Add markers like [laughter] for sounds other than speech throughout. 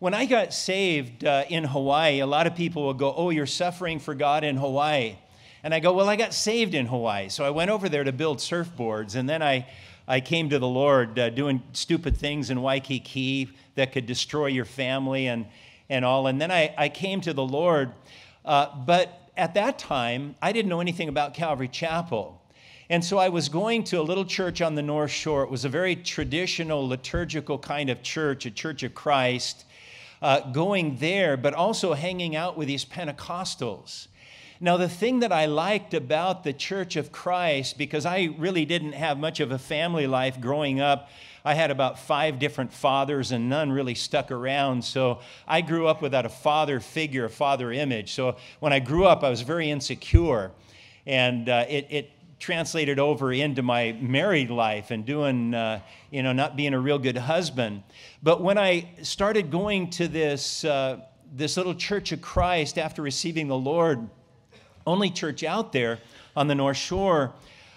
When I got saved uh, in Hawaii, a lot of people will go, Oh, you're suffering for God in Hawaii. And I go, Well, I got saved in Hawaii. So I went over there to build surfboards. And then I, I came to the Lord uh, doing stupid things in Waikiki that could destroy your family and, and all. And then I, I came to the Lord. Uh, but at that time, I didn't know anything about Calvary Chapel. And so I was going to a little church on the North Shore. It was a very traditional, liturgical kind of church, a church of Christ, uh, going there, but also hanging out with these Pentecostals. Now, the thing that I liked about the Church of Christ, because I really didn't have much of a family life growing up, I had about five different fathers, and none really stuck around. So I grew up without a father figure, a father image. So when I grew up, I was very insecure. And uh, it, it translated over into my married life and doing, uh, you know, not being a real good husband. But when I started going to this, uh, this little church of Christ after receiving the Lord, only church out there on the North Shore.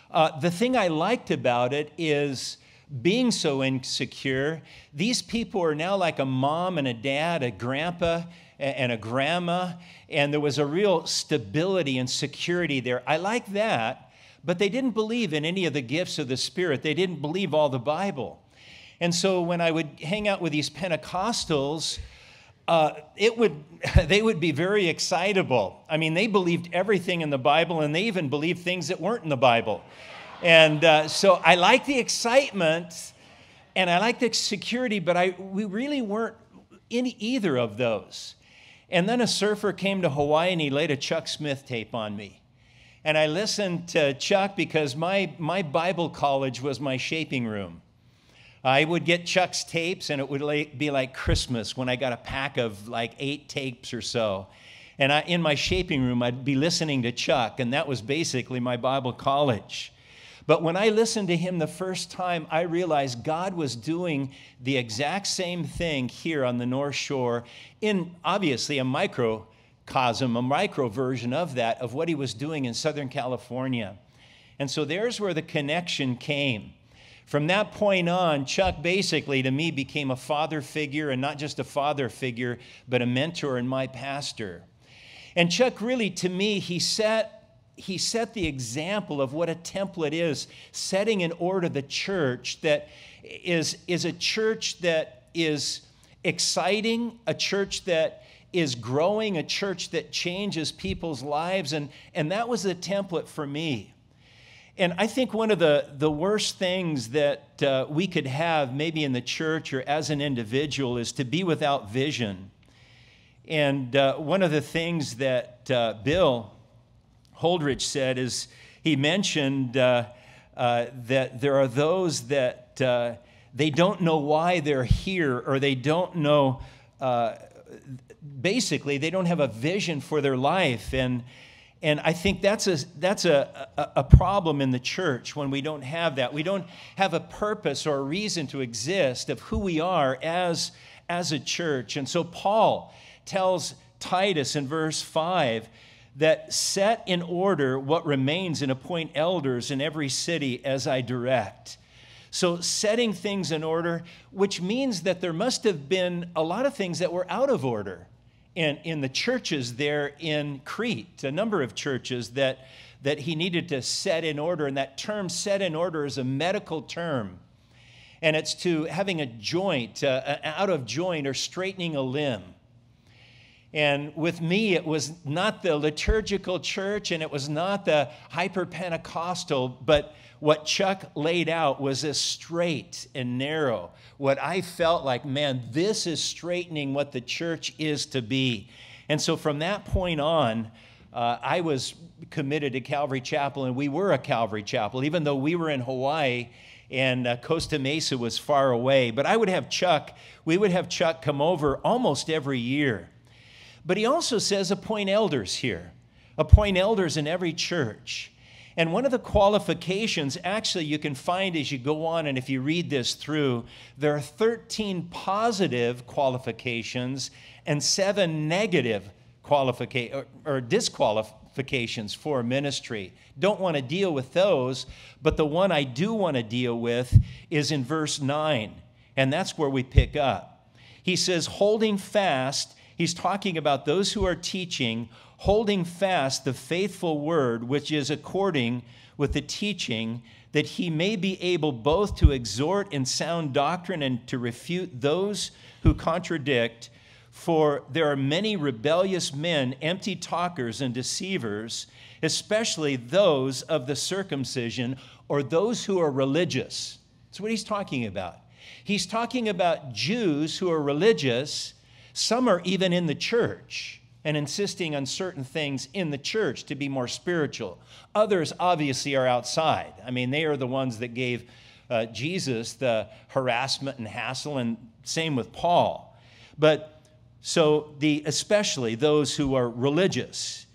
Uh, the thing I liked about it is being so insecure, these people are now like a mom and a dad, a grandpa and a grandma, and there was a real stability and security there. I like that, but they didn't believe in any of the gifts of the Spirit. They didn't believe all the Bible. And so when I would hang out with these Pentecostals, uh, it would, [laughs] they would be very excitable. I mean, they believed everything in the Bible, and they even believed things that weren't in the Bible. And uh, so I like the excitement and I like the security, but I, we really weren't in either of those. And then a surfer came to Hawaii and he laid a Chuck Smith tape on me. And I listened to Chuck because my, my Bible college was my shaping room. I would get Chuck's tapes, and it would be like Christmas when I got a pack of like eight tapes or so. And I, in my shaping room, I'd be listening to Chuck, and that was basically my Bible college. But when I listened to him the first time, I realized God was doing the exact same thing here on the North Shore in obviously a microcosm, a micro version of that, of what he was doing in Southern California. And so there's where the connection came. From that point on, Chuck basically to me became a father figure, and not just a father figure, but a mentor and my pastor. And Chuck really, to me, he set he set the example of what a template is, setting in order the church that is, is a church that is exciting, a church that is growing, a church that changes people's lives. And, and that was a template for me. And I think one of the, the worst things that uh, we could have, maybe in the church or as an individual, is to be without vision. And uh, one of the things that uh, Bill Holdridge said is he mentioned uh, uh, that there are those that uh, they don't know why they're here or they don't know, basically, they don't have a vision for their life. And and I think that's, a, that's a, a, a, problem in the church when we don't have that. We don't have a purpose or a reason to exist of who we are as, as a church. And so Paul tells Titus in verse 5 that set in order what remains and appoint elders in every city as I direct. So, setting things in order, which means that there must have been a lot of things that were out of order in, in the churches there in Crete, a number of churches that, that he needed to set in order. And that term set in order is a medical term. And it's to having a joint, uh, out of joint, or straightening a limb. And with me, it was not the liturgical church and it was not the hyper Pentecostal, but what Chuck laid out was this straight and narrow. What I felt like, man, this is straightening what the church is to be. And so from that point on, uh, I was committed to Calvary Chapel, and we were a Calvary Chapel, even though we were in Hawaii and uh, Costa Mesa was far away. But I would have Chuck, we would have Chuck come over almost every year. But he also says appoint elders here, appoint elders in every church. And one of the qualifications, actually, you can find as you go on, and if you read this through, there are 13 positive qualifications and seven negative qualifications or, or disqualifications for ministry. Don't want to deal with those, but the one I do want to deal with is in verse 9, and that's where we pick up. He says, holding fast, he's talking about those who are teaching, holding fast the faithful word, which is according with the teaching, that he may be able both to exhort in sound doctrine and to refute those who contradict. For there are many rebellious men, empty talkers, and deceivers, especially those of the circumcision or those who are religious. That's what he's talking about. He's talking about Jews who are religious. Some are even in the church and insisting on certain things in the church to be more spiritual. Others obviously are outside. I mean, they are the ones that gave uh, Jesus the harassment and hassle, and same with Paul. But so the especially those who are religious,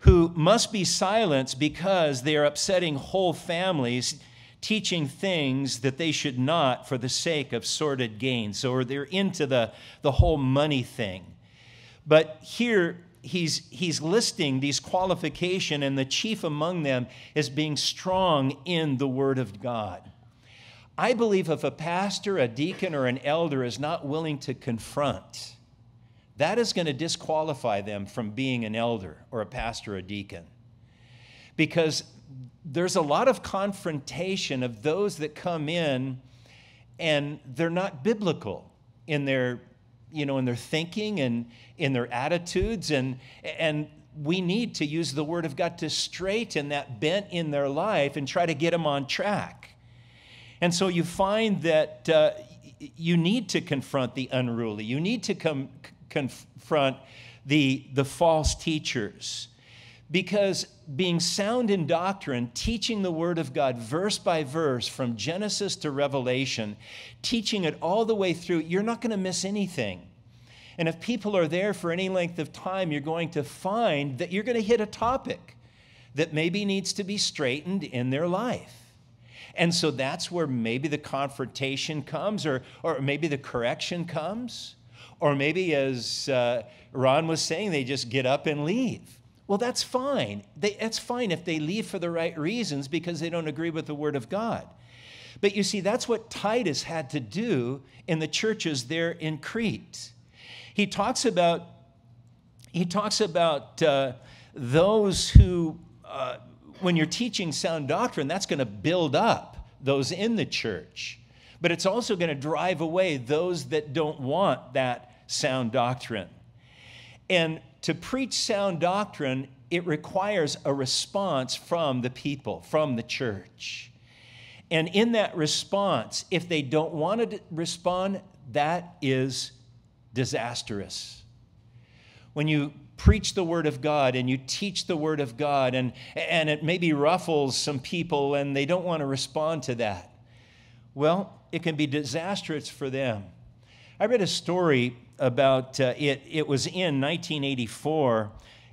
who must be silenced because they are upsetting whole families, teaching things that they should not for the sake of sordid gain. So they're into the, the whole money thing. But here he's, he's listing these qualifications, and the chief among them is being strong in the Word of God. I believe if a pastor, a deacon, or an elder is not willing to confront, that is going to disqualify them from being an elder or a pastor or a deacon. Because there's a lot of confrontation of those that come in and they're not biblical in their you know in their thinking and in their attitudes and and we need to use the word of god to straighten that bent in their life and try to get them on track. And so you find that uh, you need to confront the unruly. You need to come confront the the false teachers. Because being sound in doctrine, teaching the Word of God verse by verse from Genesis to Revelation, teaching it all the way through, you're not going to miss anything. And if people are there for any length of time, you're going to find that you're going to hit a topic that maybe needs to be straightened in their life. And so that's where maybe the confrontation comes, or, or maybe the correction comes, or maybe, as uh, Ron was saying, they just get up and leave. Well, that's fine. They, that's fine if they leave for the right reasons because they don't agree with the Word of God. But you see, that's what Titus had to do in the churches there in Crete. He talks about, he talks about uh, those who, uh, when you're teaching sound doctrine, that's going to build up those in the church. But it's also going to drive away those that don't want that sound doctrine. And to preach sound doctrine, it requires a response from the people, from the church. And in that response, if they don't want to respond, that is disastrous. When you preach the Word of God and you teach the Word of God, and, and it maybe ruffles some people and they don't want to respond to that, well, it can be disastrous for them. I read a story about uh, it. It was in 1984,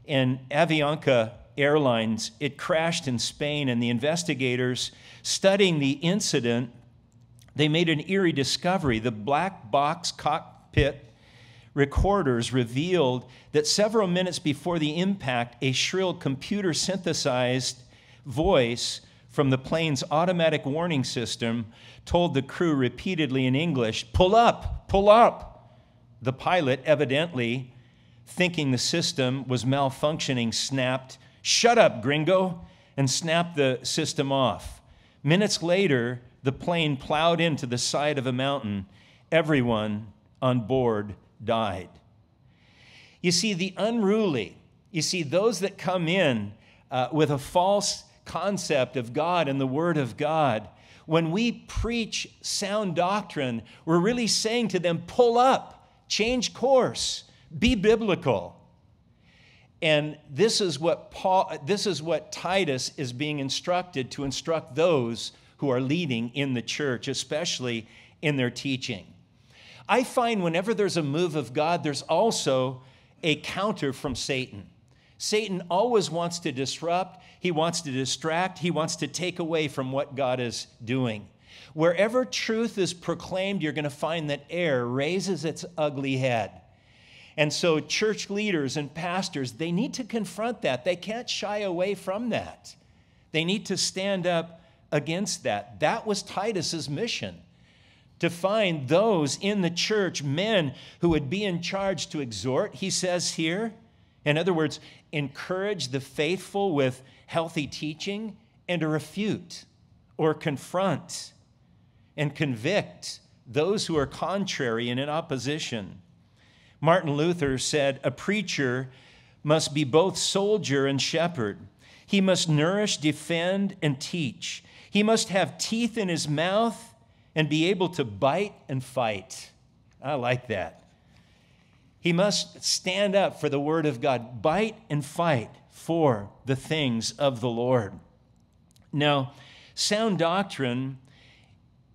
and Avianca Airlines, it crashed in Spain, and the investigators studying the incident, they made an eerie discovery. The black box cockpit recorders revealed that several minutes before the impact, a shrill computer synthesized voice from the plane's automatic warning system told the crew repeatedly in English, Pull up, pull up. The pilot, evidently thinking the system was malfunctioning, snapped, Shut up, gringo, and snapped the system off. Minutes later, the plane plowed into the side of a mountain. Everyone on board died. You see, the unruly, you see, those that come in uh, with a false concept of God and the Word of God, when we preach sound doctrine, we're really saying to them, pull up change course, be biblical. And this is what Paul this is what Titus is being instructed to instruct those who are leading in the church, especially in their teaching. I find whenever there's a move of God, there's also a counter from Satan. Satan always wants to disrupt, he wants to distract, he wants to take away from what God is doing. Wherever truth is proclaimed, you're going to find that error raises its ugly head. And so, church leaders and pastors, they need to confront that. They can't shy away from that. They need to stand up against that. That was Titus's mission to find those in the church, men who would be in charge to exhort, he says here. In other words, encourage the faithful with healthy teaching and to refute or confront and convict those who are contrary and in opposition. Martin Luther said, A preacher must be both soldier and shepherd. He must nourish, defend, and teach. He must have teeth in his mouth and be able to bite and fight. I like that. He must stand up for the word of God, bite and fight for the things of the Lord. Now, sound doctrine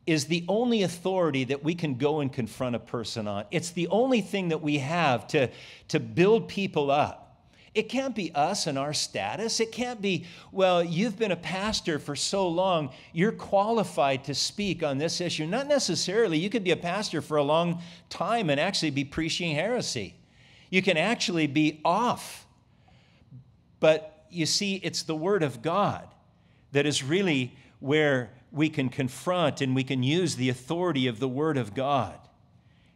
is the only authority that we can go and confront a person on. It's the only thing that we have to, to build people up. It can't be us and our status. It can't be, well, you've been a pastor for so long, you're qualified to speak on this issue. Not necessarily. You could be a pastor for a long time and actually be preaching heresy. You can actually be off. But you see, it's the Word of God that is really where we can confront and we can use the authority of the Word of God.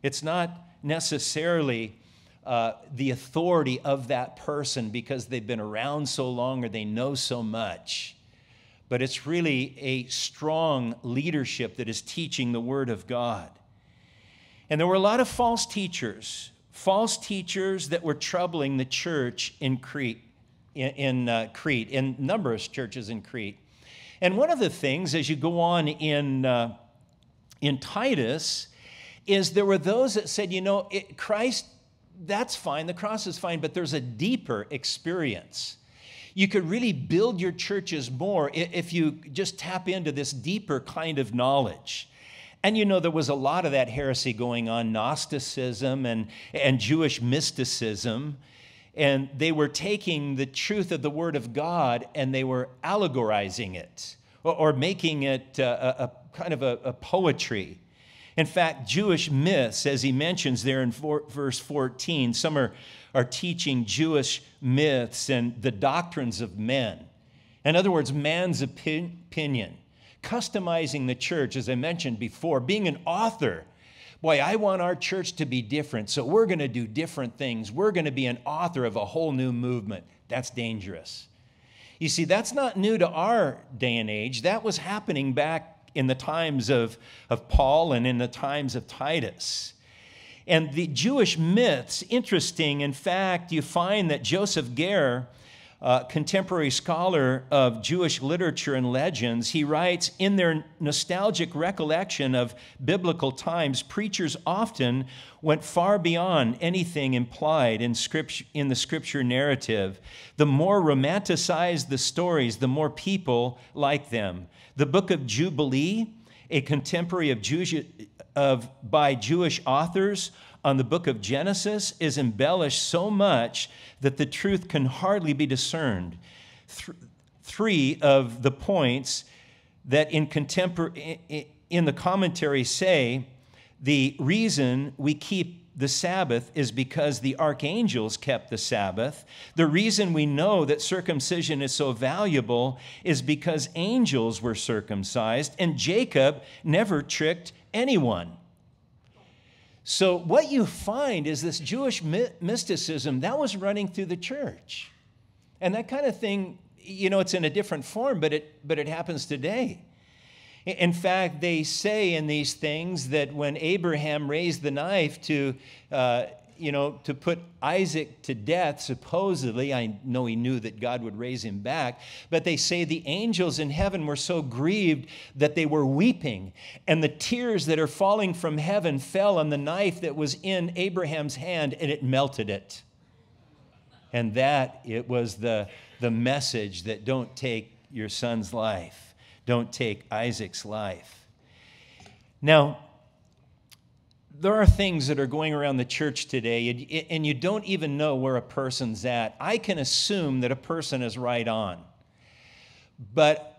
It's not necessarily uh, the authority of that person because they've been around so long or they know so much. But it's really a strong leadership that is teaching the Word of God. And there were a lot of false teachers, false teachers that were troubling the church in Crete, in, in uh, Crete, in numerous churches in Crete. And one of the things, as you go on in, uh, in Titus, is there were those that said, you know, it, Christ that's fine, the cross is fine, but there's a deeper experience. You could really build your churches more if you just tap into this deeper kind of knowledge. And you know, there was a lot of that heresy going on Gnosticism and, and Jewish mysticism. And they were taking the truth of the Word of God and they were allegorizing it or, or making it uh, a, a kind of a, a poetry. In fact, Jewish myths, as he mentions there in four, verse 14, some are, are teaching Jewish myths and the doctrines of men. In other words, man's opinion, customizing the church, as I mentioned before, being an author. Boy, I want our church to be different, so we're going to do different things. We're going to be an author of a whole new movement. That's dangerous. You see, that's not new to our day and age. That was happening back in the times of, of Paul and in the times of Titus. And the Jewish myths, interesting. In fact, you find that Joseph Gaer, a contemporary scholar of Jewish literature and legends, he writes In their nostalgic recollection of biblical times, preachers often went far beyond anything implied in, scripture, in the scripture narrative. The more romanticized the stories, the more people like them. The book of Jubilee, a contemporary of Jewish, of, by Jewish authors on the book of Genesis, is embellished so much that the truth can hardly be discerned. Th- three of the points that in, contempor- in the commentary say the reason we keep the Sabbath is because the archangels kept the Sabbath. The reason we know that circumcision is so valuable is because angels were circumcised, and Jacob never tricked anyone. So, what you find is this Jewish mysticism that was running through the church. And that kind of thing, you know, it's in a different form, but it, but it happens today. In fact, they say in these things that when Abraham raised the knife to, uh, you know, to put Isaac to death, supposedly, I know he knew that God would raise him back, but they say the angels in heaven were so grieved that they were weeping, and the tears that are falling from heaven fell on the knife that was in Abraham's hand, and it melted it. And that it was the, the message that don't take your son's life don't take Isaac's life. Now, there are things that are going around the church today, and you don't even know where a person's at. I can assume that a person is right on. But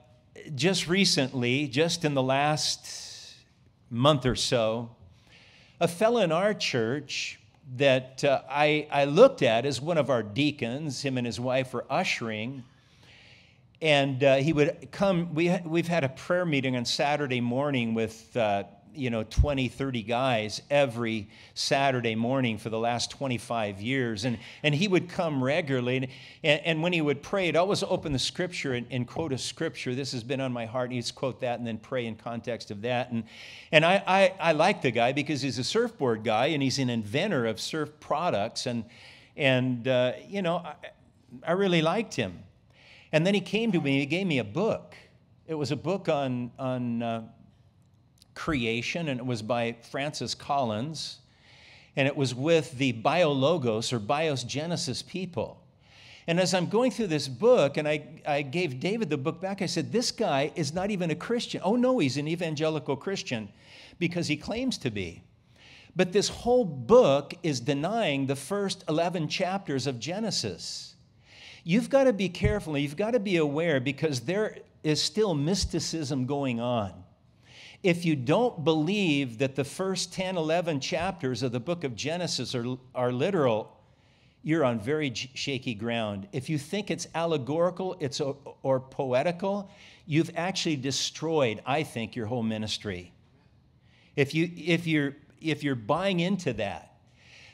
just recently, just in the last month or so, a fellow in our church that uh, I, I looked at as one of our deacons, him and his wife were ushering, and uh, he would come. We, we've had a prayer meeting on Saturday morning with uh, you know 20 30 guys every saturday morning for the last 25 years. And, and he would come regularly. And, and when he would pray he'd always open the scripture and, and, quote a scripture. This has been on my heart. He'd quote that and then pray in context of that. And, and I, I, I like the guy because he's a surfboard guy and he's an inventor of surf products. And, and uh, you know I, I really liked him. And then he came to me he gave me a book. It was a book on, on uh, creation, and it was by Francis Collins, and it was with the Biologos or Bios Genesis people. And as I'm going through this book, and I, I gave David the book back, I said, This guy is not even a Christian. Oh, no, he's an evangelical Christian because he claims to be. But this whole book is denying the first 11 chapters of Genesis. You've got to be careful, you've got to be aware because there is still mysticism going on if you don't believe that the first 10, 11 chapters of the book of Genesis are, are literal, you're on very shaky ground. If you think it's allegorical it's or, or poetical, you've actually destroyed, I think, your whole ministry. If, you, if, you're, if you're buying into that,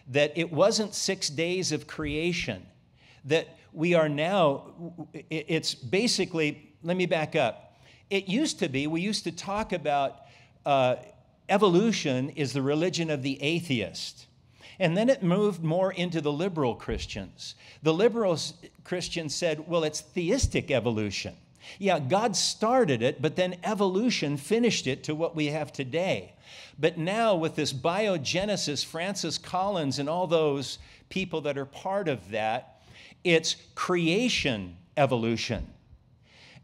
that it wasn't six days of creation, that we are now, it's basically, let me back up it used to be, we used to talk about uh, evolution is the religion of the atheist. And then it moved more into the liberal Christians. The liberal Christians said, well, it's theistic evolution. Yeah, God started it, but then evolution finished it to what we have today. But now, with this biogenesis, Francis Collins and all those people that are part of that, it's creation evolution.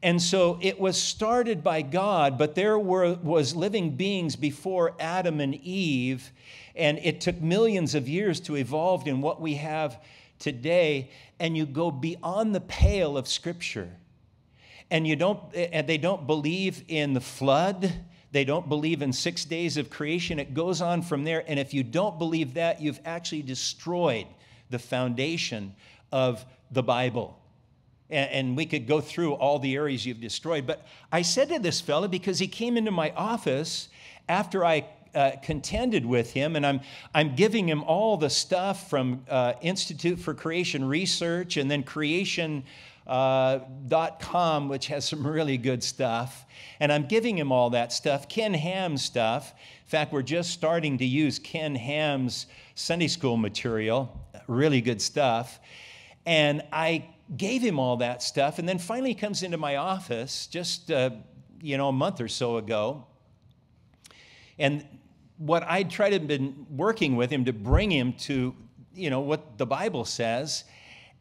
And so it was started by God, but there were, was living beings before Adam and Eve, and it took millions of years to evolve in what we have today. And you go beyond the pale of Scripture, and you don't, and they don't believe in the flood. They don't believe in six days of creation. It goes on from there. And if you don't believe that, you've actually destroyed the foundation of the Bible and, and we could go through all the areas you've destroyed. But I said to this fellow, because he came into my office after I uh, contended with him, and I'm, I'm giving him all the stuff from uh, Institute for Creation Research and then creation. Uh, .com, which has some really good stuff. And I'm giving him all that stuff, Ken Ham stuff. In fact, we're just starting to use Ken Ham's Sunday school material, really good stuff. And I gave him all that stuff. And then finally he comes into my office just, uh, you know, a month or so ago. And what I'd tried to been working with him to bring him to, you know, what the Bible says.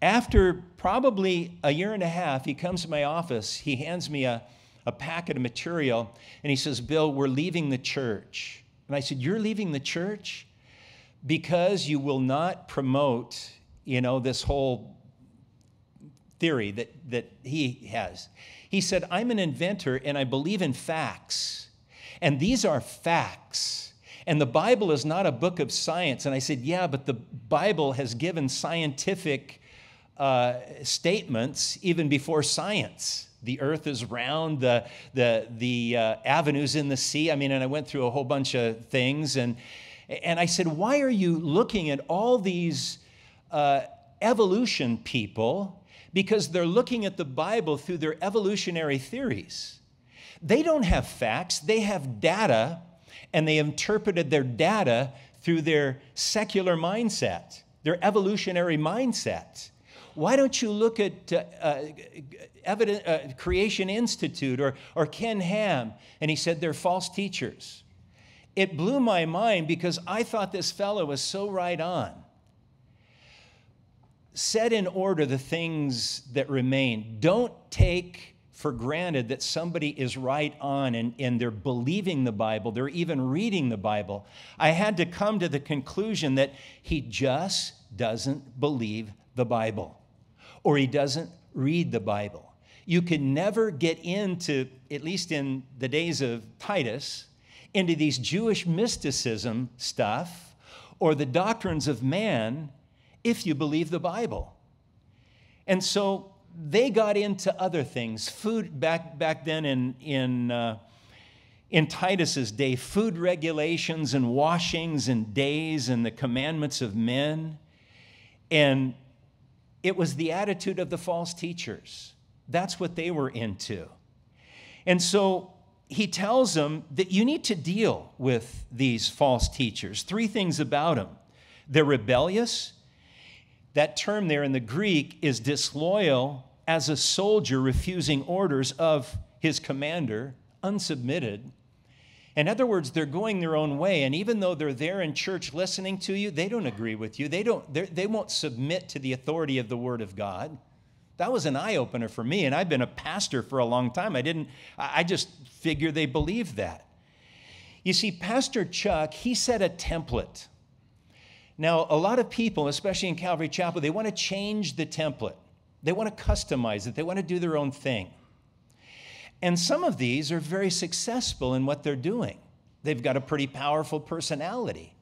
After probably a year and a half, he comes to my office. He hands me a, a packet of material and he says, Bill, we're leaving the church. And I said, You're leaving the church? Because you will not promote, you know, this whole theory that, that he has. He said, I'm an inventor and I believe in facts. And these are facts. And the Bible is not a book of science. And I said, Yeah, but the Bible has given scientific uh, statements even before science. The earth is round, the, the, the uh, avenues in the sea. I mean, and I went through a whole bunch of things. And, and I said, Why are you looking at all these uh, evolution people because they're looking at the Bible through their evolutionary theories. They don't have facts, they have data, and they interpreted their data through their secular mindset, their evolutionary mindset. Why don't you look at uh, uh, Evident, uh, Creation Institute or, or Ken Ham? And he said they're false teachers. It blew my mind because I thought this fellow was so right on set in order the things that remain. Don't take for granted that somebody is right on and, and they're believing the Bible, they're even reading the Bible. I had to come to the conclusion that he just doesn't believe the Bible or he doesn't read the Bible. You can never get into, at least in the days of Titus, into these Jewish mysticism stuff or the doctrines of man if you believe the Bible. And so they got into other things. Food back, back then in, in, uh, in Titus's day food regulations and washings and days and the commandments of men. And it was the attitude of the false teachers. That's what they were into. And so he tells them that you need to deal with these false teachers. Three things about them they're rebellious. That term there in the Greek is disloyal as a soldier refusing orders of his commander, unsubmitted. In other words, they're going their own way. And even though they're there in church listening to you, they don't agree with you. They, don't, they won't submit to the authority of the Word of God. That was an eye opener for me. And I've been a pastor for a long time. I didn't, I just figure they believe that. You see, Pastor Chuck, he set a template. Now, a lot of people, especially in Calvary Chapel, they want to change the template. They want to customize it. They want to do their own thing. And some of these are very successful in what they're doing. They've got a pretty powerful personality.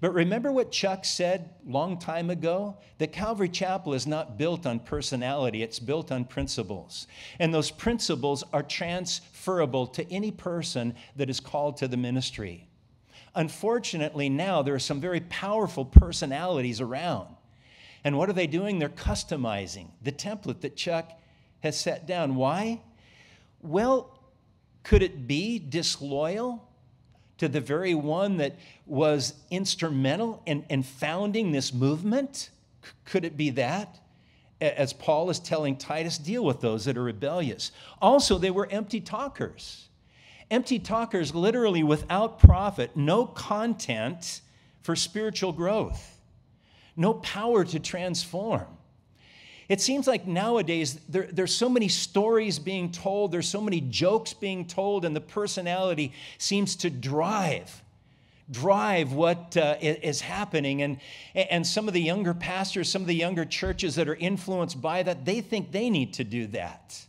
But remember what Chuck said long time ago? That Calvary Chapel is not built on personality, it's built on principles. And those principles are transferable to any person that is called to the ministry. Unfortunately, now there are some very powerful personalities around. And what are they doing? They're customizing the template that Chuck has set down. Why? Well, could it be disloyal to the very one that was instrumental in, in founding this movement? Could it be that? As Paul is telling Titus, deal with those that are rebellious. Also, they were empty talkers. Empty talkers, literally without profit, no content for spiritual growth, no power to transform. It seems like nowadays there, there's so many stories being told, there's so many jokes being told, and the personality seems to drive drive what uh, is happening. And, and some of the younger pastors, some of the younger churches that are influenced by that, they think they need to do that.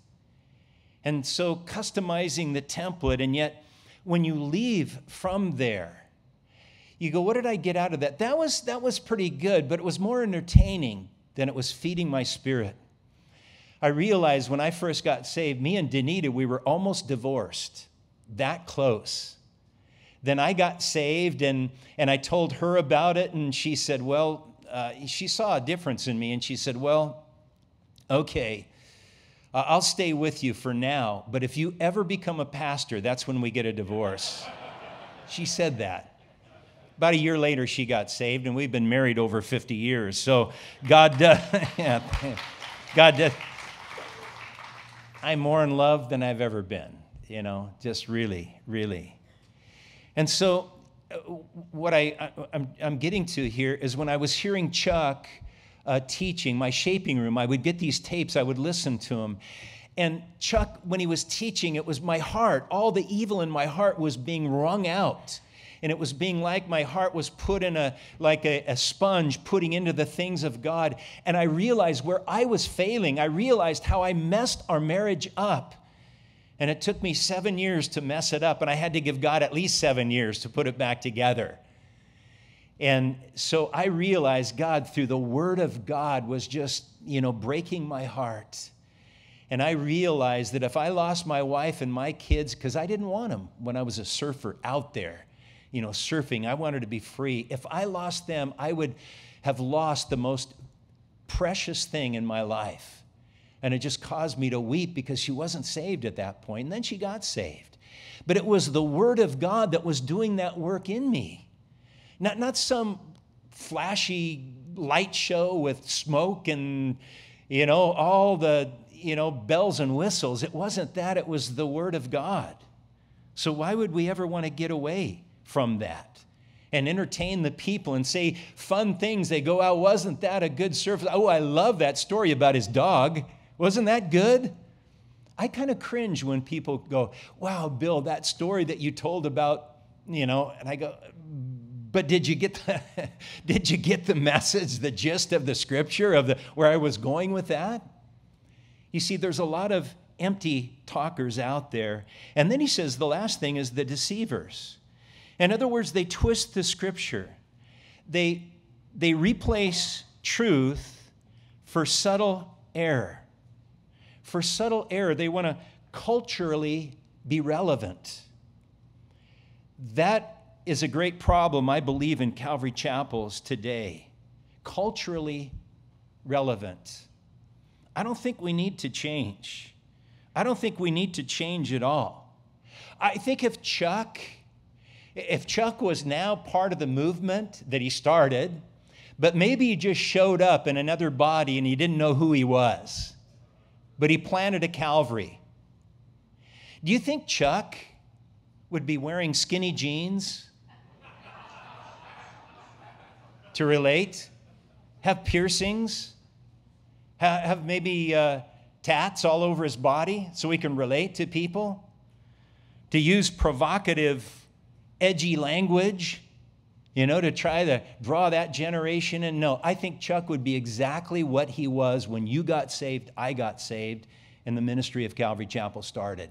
And so customizing the template, and yet when you leave from there, you go, what did I get out of that? That was, that was pretty good, but it was more entertaining than it was feeding my spirit. I realized when I first got saved, me and Danita, we were almost divorced, that close. Then I got saved and, and I told her about it, and she said, Well, uh, she saw a difference in me, and she said, Well, okay, I'll stay with you for now, but if you ever become a pastor, that's when we get a divorce. she said that. About a year later, she got saved, and we've been married over 50 years. So God, uh, [laughs] yeah, God, I'm more in love than I've ever been, you know, just really, really. And so, uh, what I, I'm, I'm getting to here is when I was hearing Chuck uh, teaching, my shaping room, I would get these tapes, I would listen to him. And Chuck, when he was teaching, it was my heart, all the evil in my heart was being wrung out. And it was being like my heart was put in a like a, a, sponge putting into the things of god. And i realized where i was failing. I realized how i messed our marriage up. And it took me seven years to mess it up and i had to give god at least seven years to put it back together and so i realized god through the word of god was just you know breaking my heart and I realized that if I lost my wife and my kids, because I didn't want them when I was a surfer out there, you know, surfing. I wanted to be free. If I lost them, I would have lost the most precious thing in my life. And it just caused me to weep because she wasn't saved at that point. And then she got saved. But it was the Word of God that was doing that work in me. Not, not some flashy light show with smoke and, you know, all the, you know, bells and whistles. It wasn't that, it was the Word of God. So why would we ever want to get away from that and entertain the people and say fun things. They go, Oh, wasn't that a good service? Oh, I love that story about his dog. Wasn't that good? I kind of cringe when people go, Wow, Bill, that story that you told about, you know, and I go, but did you get the, [laughs] did you get the message, the gist of the scripture of the where I was going with that? You see, there's a lot of empty talkers out there. And then he says the last thing is the deceivers. In other words, they twist the scripture. They, they replace truth for subtle error. For subtle error, they want to culturally be relevant. That is a great problem, I believe, in Calvary chapels today. Culturally relevant. I don't think we need to change. I don't think we need to change at all. I think if Chuck, if Chuck was now part of the movement that he started, but maybe he just showed up in another body and he didn't know who he was, but he planted a Calvary. Do you think Chuck would be wearing skinny jeans to relate? Have piercings? Have maybe uh, tats all over his body so he can relate to people? To use provocative, edgy language, you know, to try to draw that generation in? No, I think Chuck would be exactly what he was when you got saved, I got saved, and the ministry of Calvary Chapel started.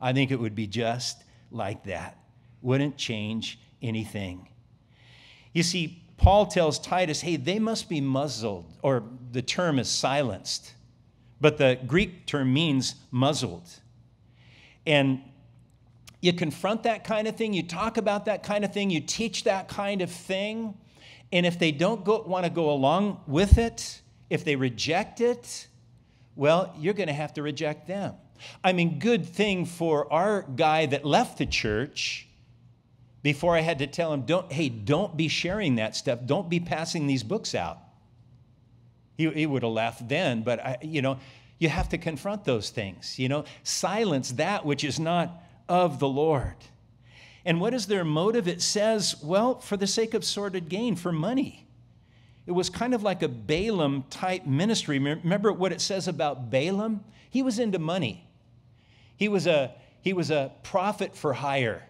I think it would be just like that. Wouldn't change anything. You see, Paul tells Titus, hey, they must be muzzled, or the term is silenced, but the Greek term means muzzled. And you confront that kind of thing, you talk about that kind of thing, you teach that kind of thing, and if they don't go, want to go along with it, if they reject it, well, you're going to have to reject them. I mean, good thing for our guy that left the church before I had to tell him, don't, hey, don't be sharing that stuff. Don't be passing these books out. He, he would have laughed then, but I, you know, you have to confront those things. You know, silence that which is not of the Lord. And what is their motive? It says, well, for the sake of sordid gain, for money. It was kind of like a Balaam type ministry. Remember what it says about Balaam? He was into money. He was a, he was a prophet for hire.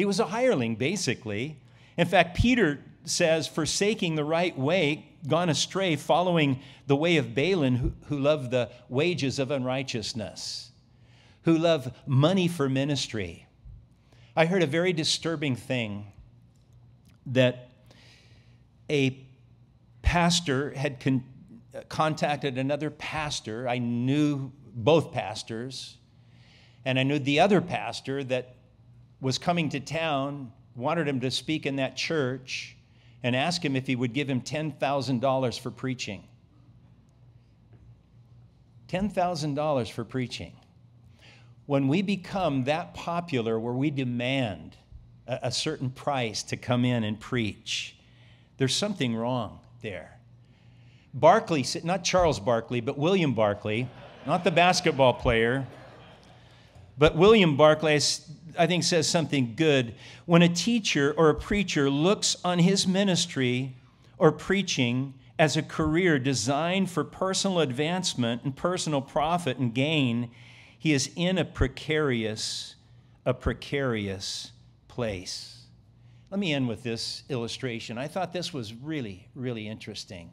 He was a hireling, basically. In fact, Peter says, forsaking the right way, gone astray, following the way of Balaam, who, who loved the wages of unrighteousness, who loved money for ministry. I heard a very disturbing thing that a pastor had con- uh, contacted another pastor. I knew both pastors and I knew the other pastor that was coming to town, wanted him to speak in that church, and asked him if he would give him $10,000 for preaching. $10,000 for preaching. When we become that popular where we demand a, a certain price to come in and preach, there's something wrong there. Barkley, not Charles Barkley, but William Barclay, not the basketball player, but William Barclay, I think, says something good. When a teacher or a preacher looks on his ministry or preaching as a career designed for personal advancement and personal profit and gain, he is in a precarious, a precarious place. Let me end with this illustration. I thought this was really, really interesting.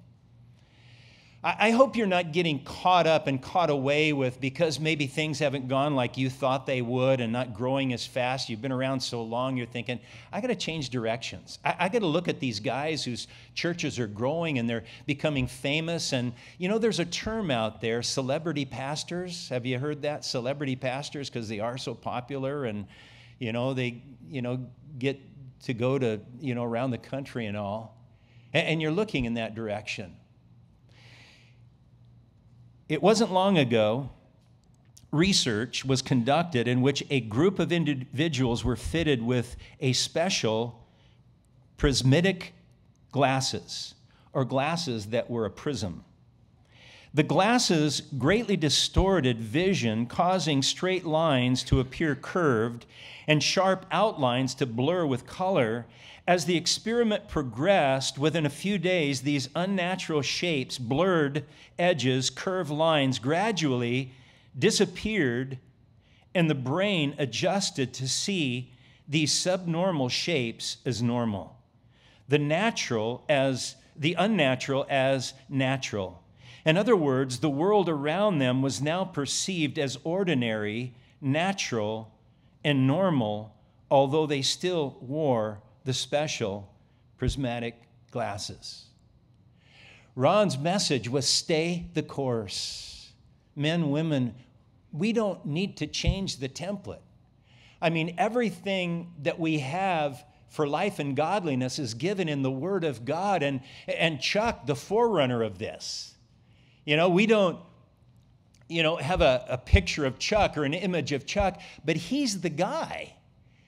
I hope you're not getting caught up and caught away with because maybe things haven't gone like you thought they would and not growing as fast. You've been around so long, you're thinking, I got to change directions. I, I got to look at these guys whose churches are growing and they're becoming famous. And, you know, there's a term out there celebrity pastors. Have you heard that? Celebrity pastors, because they are so popular and, you know, they, you know, get to go to, you know, around the country and all. and, and you're looking in that direction. It wasn't long ago, research was conducted in which a group of individuals were fitted with a special prismatic glasses, or glasses that were a prism. The glasses greatly distorted vision, causing straight lines to appear curved and sharp outlines to blur with color as the experiment progressed, within a few days, these unnatural shapes, blurred edges, curved lines gradually disappeared, and the brain adjusted to see these subnormal shapes as normal. The natural as the unnatural as natural. In other words, the world around them was now perceived as ordinary, natural, and normal, although they still wore the special prismatic glasses. Ron's message was stay the course. Men, women, we don't need to change the template. I mean, everything that we have for life and godliness is given in the Word of God. And, and Chuck, the forerunner of this, you know, we don't, you know, have a, a picture of Chuck or an image of Chuck, but he's the guy.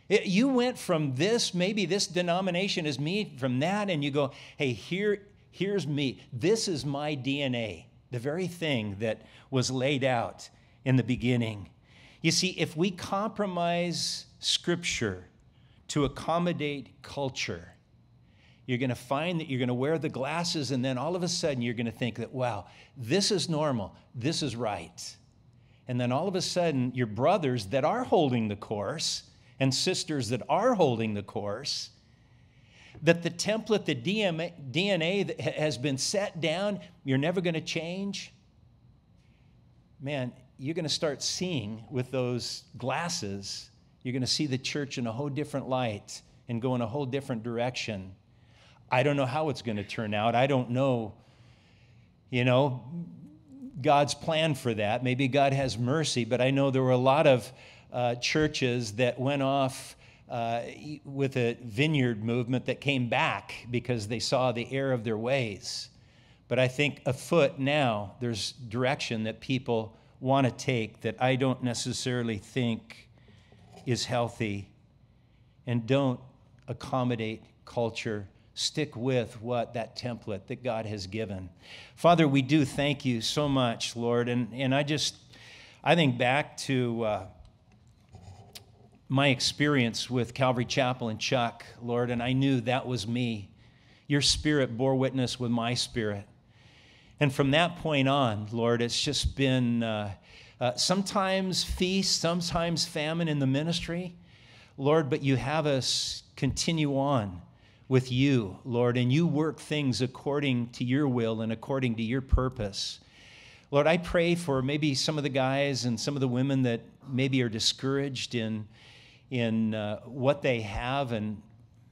It, you went from this, maybe this denomination is me, from that, and you go, hey, here, here's me. This is my DNA, the very thing that was laid out in the beginning. You see, if we compromise Scripture to accommodate culture, you're going to find that you're going to wear the glasses, and then all of a sudden you're going to think that, wow, this is normal, this is right. And then all of a sudden, your brothers that are holding the course and sisters that are holding the course, that the template, the DNA that has been set down, you're never going to change. Man, you're going to start seeing with those glasses, you're going to see the church in a whole different light and go in a whole different direction. I don't know how it's going to turn out. I don't know, you know, God's plan for that. Maybe God has mercy, but I know there were a lot of uh, churches that went off uh, with a vineyard movement that came back because they saw the error of their ways. But I think afoot now, there's direction that people want to take that I don't necessarily think is healthy. And don't accommodate culture. Stick with what that template that God has given. Father, we do thank you so much, Lord. And, and I just, I think back to uh, my experience with Calvary Chapel and Chuck, Lord, and I knew that was me. Your spirit bore witness with my spirit. And from that point on, Lord, it's just been uh, uh, sometimes feast, sometimes famine in the ministry, Lord, but you have us continue on with you, Lord, and you work things according to your will and according to your purpose. Lord, I pray for maybe some of the guys and some of the women that maybe are discouraged in, in uh, what they have and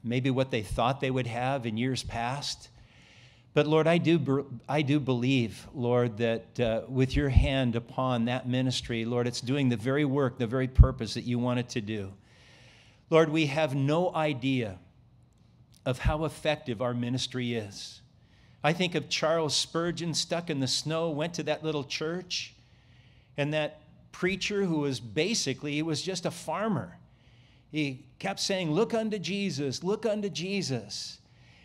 maybe what they thought they would have in years past. But Lord, I do, I do believe, Lord, that uh, with your hand upon that ministry, Lord, it's doing the very work, the very purpose that you want it to do. Lord, we have no idea of how effective our ministry is. I think of Charles Spurgeon stuck in the snow, went to that little church, and that preacher who was basically, he was just a farmer. He kept saying, Look unto Jesus, look unto Jesus.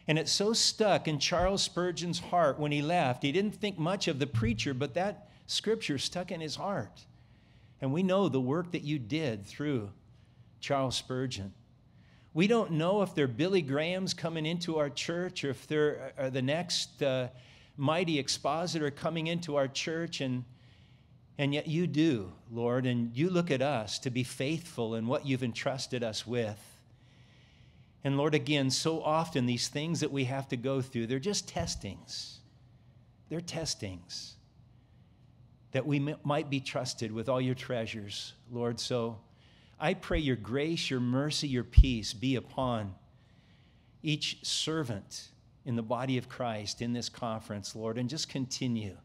And it so stuck in Charles Spurgeon's heart when he left. He didn't think much of the preacher, but that scripture stuck in his heart. And we know the work that you did through Charles Spurgeon. We don't know if they're Billy Graham's coming into our church or if they're are the next uh, mighty expositor coming into our church. And, and yet you do, Lord, and you look at us to be faithful in what you've entrusted us with. And Lord, again, so often these things that we have to go through, they're just testings. They're testings that we m- might be trusted with all your treasures, Lord. So I pray your grace, your mercy, your peace be upon each servant in the body of Christ in this conference, Lord, and just continue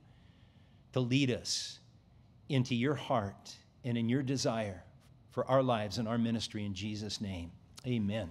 to lead us into your heart and in your desire for our lives and our ministry in Jesus' name. Amen.